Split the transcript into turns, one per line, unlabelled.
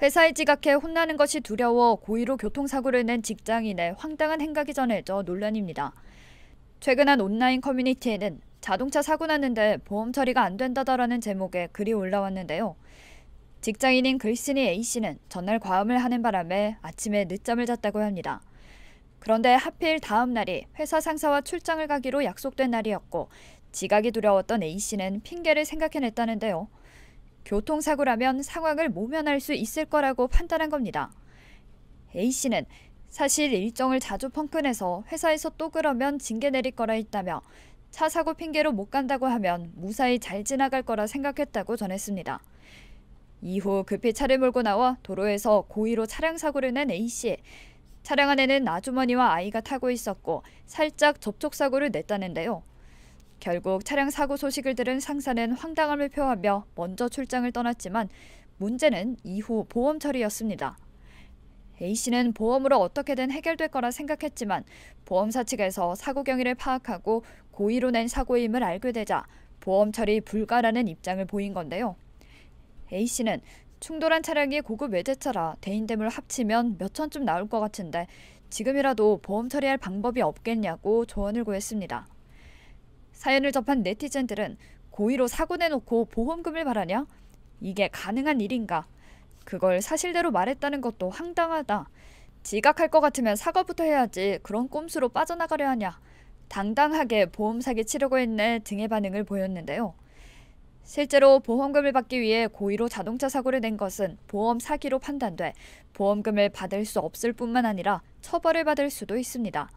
회사에 지각해 혼나는 것이 두려워 고의로 교통사고를 낸 직장인의 황당한 행각이 전해져 논란입니다. 최근 한 온라인 커뮤니티에는 자동차 사고 났는데 보험 처리가 안 된다더라는 제목의 글이 올라왔는데요. 직장인인 글쓴이 A씨는 전날 과음을 하는 바람에 아침에 늦잠을 잤다고 합니다. 그런데 하필 다음 날이 회사 상사와 출장을 가기로 약속된 날이었고 지각이 두려웠던 A씨는 핑계를 생각해냈다는데요. 교통사고라면 상황을 모면할 수 있을 거라고 판단한 겁니다. A씨는 사실 일정을 자주 펑크내서 회사에서 또 그러면 징계 내릴 거라 했다며 차 사고 핑계로 못 간다고 하면 무사히 잘 지나갈 거라 생각했다고 전했습니다. 이후 급히 차를 몰고 나와 도로에서 고의로 차량 사고를 낸 A씨. 차량 안에는 아주머니와 아이가 타고 있었고 살짝 접촉 사고를 냈다는데요. 결국 차량 사고 소식을 들은 상사는 황당함을 표하며 먼저 출장을 떠났지만 문제는 이후 보험 처리였습니다. A씨는 보험으로 어떻게든 해결될 거라 생각했지만 보험사 측에서 사고 경위를 파악하고 고의로 낸 사고임을 알게 되자 보험 처리 불가라는 입장을 보인 건데요. A씨는 충돌한 차량이 고급 외제차라 대인됨을 합치면 몇 천쯤 나올 것 같은데 지금이라도 보험 처리할 방법이 없겠냐고 조언을 구했습니다. 사연을 접한 네티즌들은 고의로 사고 내놓고 보험금을 바라냐? 이게 가능한 일인가? 그걸 사실대로 말했다는 것도 황당하다. 지각할 것 같으면 사과부터 해야지 그런 꼼수로 빠져나가려 하냐. 당당하게 보험 사기 치려고 했네 등의 반응을 보였는데요. 실제로 보험금을 받기 위해 고의로 자동차 사고를 낸 것은 보험 사기로 판단돼 보험금을 받을 수 없을 뿐만 아니라 처벌을 받을 수도 있습니다.